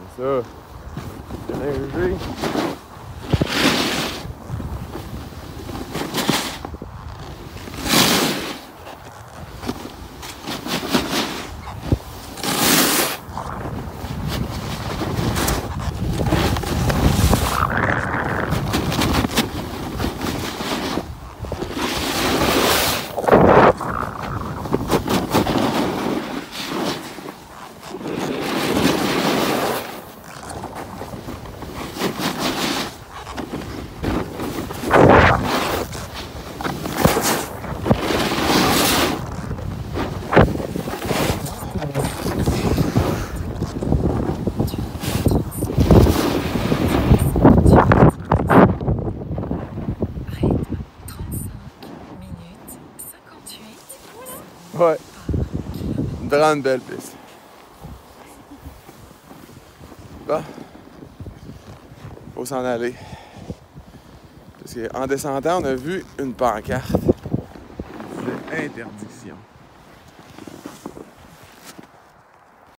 Yes, sir. Ouais. Une grande belle piste. Bon. Faut s'en aller. Parce qu'en descendant, on a vu une pancarte. C'est interdiction.